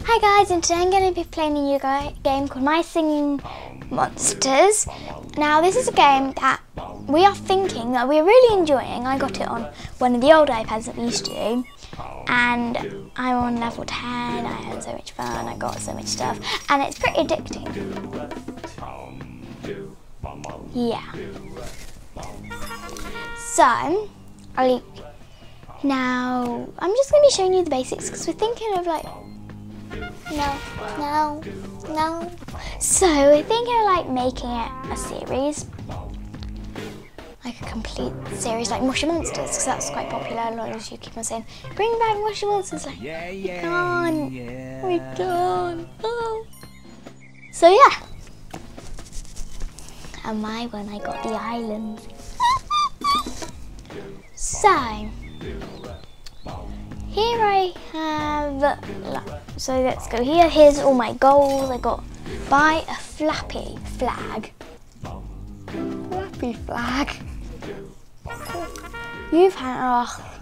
Hi guys, and today I'm going to be playing a new game called My Singing Monsters. Now this is a game that we are thinking that we're really enjoying. I got it on one of the old iPads that we used to. And I'm on level 10, I had so much fun, I got so much stuff. And it's pretty addicting. Yeah. So, I'll, now I'm just going to be showing you the basics because we're thinking of like no, no, no. So I think I like making it a series, like a complete series, like Moshi Monsters, because that's quite popular. A lot of you keep on saying, "Bring back Moshi Monsters!" Like, Yeah, we yeah, can't, yeah. we can't. Oh. So yeah. And my one, I got the island. so. Here I have, so let's go here. Here's all my goals. I got buy a flappy flag. Flappy flag. You've had, oh.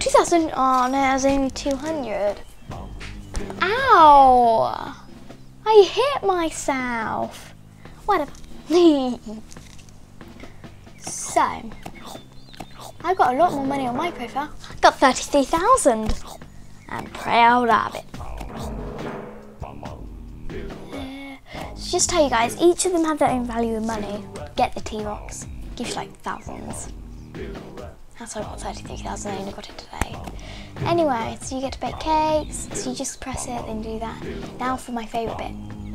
Two thousand. Oh no, that's only two hundred. Ow! I hit myself. Whatever. So, I've got a lot more money on my profile. I Got 33,000. I'm proud of it. Uh, so just tell you guys, each of them have their own value in money. Get the T-Rox. Gives you like thousands. That's why I got 33,000, I only got it today. Anyway, so you get to bake cakes, so you just press it, then do that. Now for my favourite bit.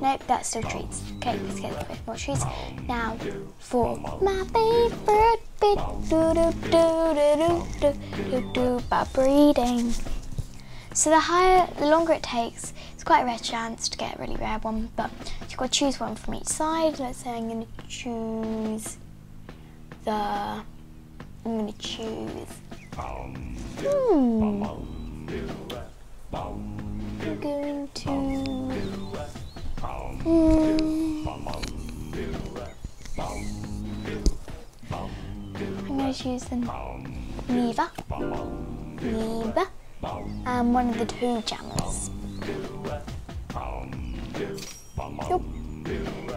Nope, that's still treats. Okay, let's get a bit more treats. Now for my favorite bit, do do do do do do do by breeding. So the higher, the longer it takes, it's quite a rare chance to get a really rare one. But you've got to choose one from each side. Let's say I'm going to choose the. I'm going to choose. Hmm. Um, um, I'm going to choose the Neva, Neva, and one of the Toe Jammers. Yep.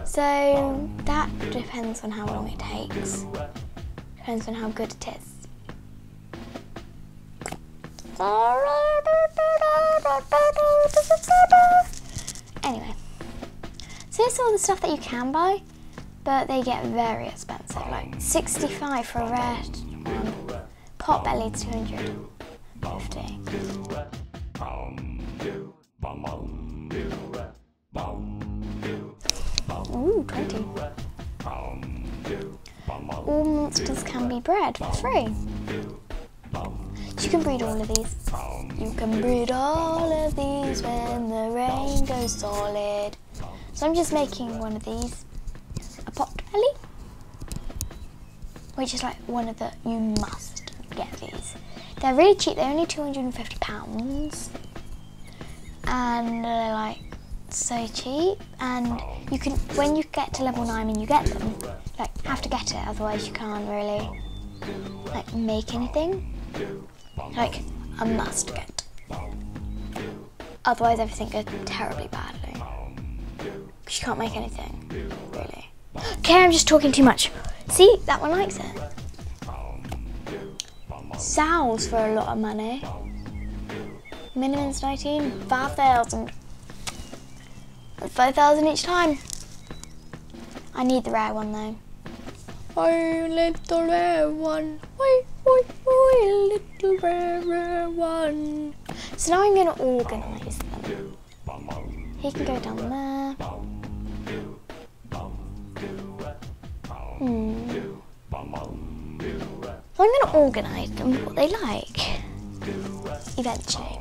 So that depends on how long it takes. Depends on how good it is. Anyway, so this is all the stuff that you can buy, but they get very expensive, like 65 for a rare one. Pot belly 250. Ooh, 20. All monsters can be bred for free. You can breed all of these. You can breed all of these when the rain goes solid. So I'm just making one of these, pot belly, which is like one of the, you must get these. They're really cheap, they're only £250 and they're like so cheap and you can, when you get to level 9 and you get them, like have to get it otherwise you can't really like make anything. Like a must get. Otherwise everything goes terribly badly. Because you can't make anything, really. Okay, I'm just talking too much. See, that one likes it. Sows for a lot of money. Minimum's 19, 5,000. 5,000 each time. I need the rare one though. Oh, little rare one. Oi, oi, oi, little rare, rare one. So now I'm going to organise them. He can go down there. I'm going to organise them what they like. Eventually.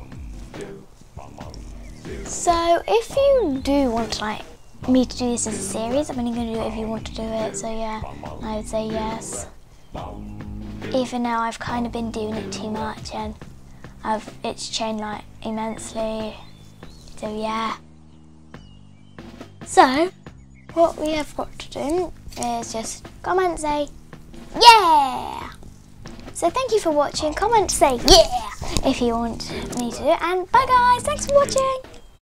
So if you do want like me to do this as a series, I'm only going to do it if you want to do it. So yeah, I would say yes. Even though I've kind of been doing it too much and I've it's changed like immensely. So yeah. So what we have got to do is just comment say yeah So thank you for watching. Comment, say yeah if you want me to. And bye guys. Thanks for watching.